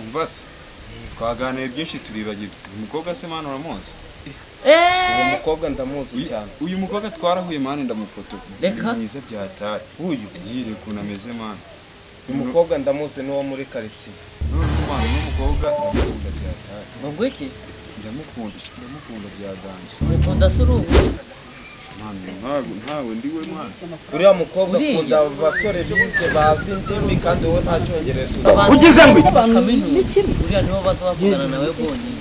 umva se? Twaganiriye byinshi turibagirwa uyu mukobwa se mani uramuzi? Uwo eee mukobwa ndamuzi Uyu- cyane. uyu mukobwa twarahuye mani ndamufoto Reka. ni mwiza byatari uyu yire ukuntu ameze mani uyu mukobwa ndamuzi n'uwo muri karitsiye. Noneho mani uyu mukobwa ndamukunda byatari ngo iki? Ndamukunda ndamukunda byaganje se uri ubu. mani ntabwo ntawe ndiwe mani uriya mukobwa akunda abasore bize bazi indimi kandi wowe nta cyongereza uzi Ugize ngo uriya nibo baza bavugana nawe bonyine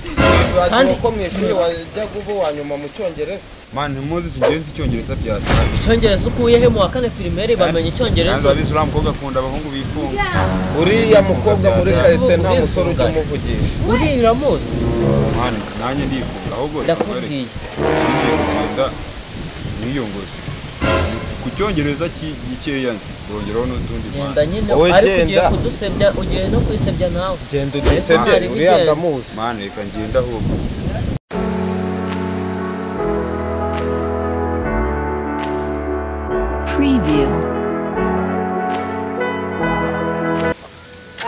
Kandi- ko mu ishuri wajyaga uba uwa nyuma mu cyongereza mani ntimuzi singenzi icyongereza byatari icyongereza ukuye he mu wa kane pirimeri bamenya kandi icyongereza? Urabizi uriya mukobwa akunda abahungu bifunga uriya mukobwa muri karitsiye nta musore ujya umuvugisha. uriya uramuzi? Mani nanjye ndifunga ahubwo ndakubwiye mwiyongoze ku cyongereza gikeya nzi kongeraho n'utundi genda nyine Wowe ariko ugiye genda. kudusebya ugiye no kwisebya nawe. Genda udusebye uriya ndamuzi. Mani reka ngenda ahubwo Preview.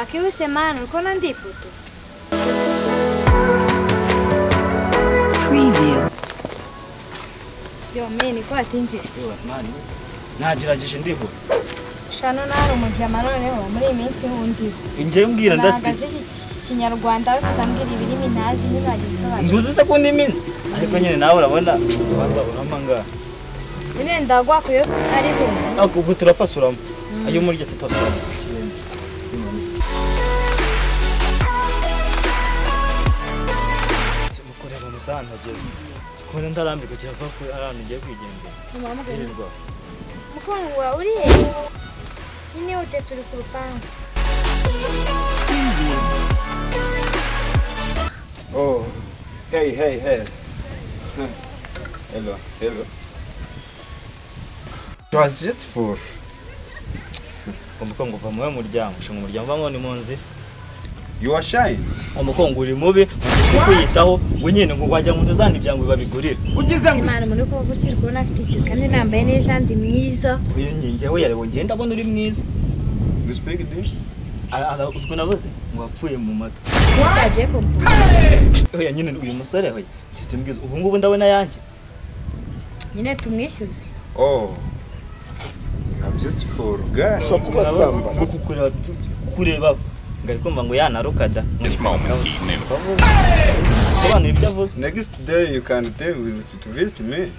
Akihuse mani ulikuwa nilikuwa atinjisi mani nagerageje ndiho shano nari umujama noneho muri iyi minsi hundiho njyewe mbwira ndaspi. nahagaze iki kinyarwanda ariko uzambwira ibirimi ntazi ntibagira isobanuro nduzi se kundi minsi? Ariko nyine nawe urabona ubanza uramanga nyine ndagwakuye ari bumwe ako ubu turapasuramo ayo muri iryo tupasuramo ikirenge mukorera umusaha ntageze kubona ndarambirwa kirava ko ari ahantu ugiye kwigendera mama yirirwa mukobwa wawe uri nihute turi ku rupangu oh hey hey hey. Hello hello. It was beautiful. Kumbuka uva muwe muryango ushinga muryango vamwe ngo ni mu nzira you are shy. Umukongo uri mubi ugeze kwiyitaho ngo nyine ngo wajya ngo ntuzane ibyango babigurire. Simana muri ko ukiri kubona afite ikintu kandi nambaye neza ndi mwiza. Uyu njyewe yareba ngenda abona uri mwiza. This? Uzwi navuze? Ngo wapfuye mu mata. Wese yagiye kumvuga oya nyine uyu musore we tumbwiza ubu ngubu ndabona yanjye. Nyine tumwishyuze. Oh beautiful girl ngo kukureba tu- kukureba. Ngari kumva ngo yanaruka da sobanura ibyo avuze. Next day you can tell me to visit me.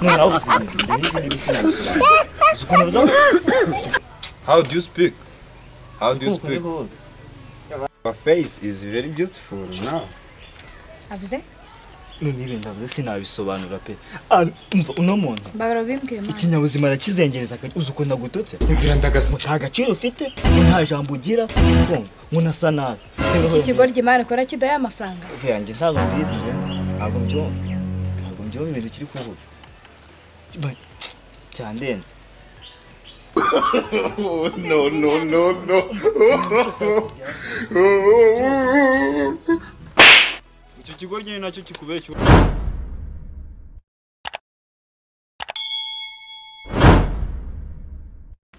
None avuze ibintu ndabizi niba sinabisobanura uzi ukuntu bivuze how do you speak? How do you speak? your face is very beautiful now. Avuze? None ibi ndavuze sinabisobanura pe. Ah, umva uno muntu. Ikinyabuzima arakizengereza uzi ukuntu agututse nta gaciro ufite nta jambo ugira ngo ngo unasa nabi. Iki kigo ry'imari ukora kiduhaye amafaranga? Yanjye ntabwo mbizi ntabwo mbyumva. Ntabwo mbyumva ibintu kiri kuvuga. Cyandenze. Icyo kigo nyine na cyo kikubeshya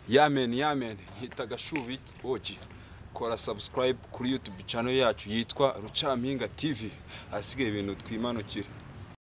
yamen yamen nkita gashubi oji kora subscribe kuri youtube channel yacu yitwa rucampinga tv ahasigaye ibintu twimanukire.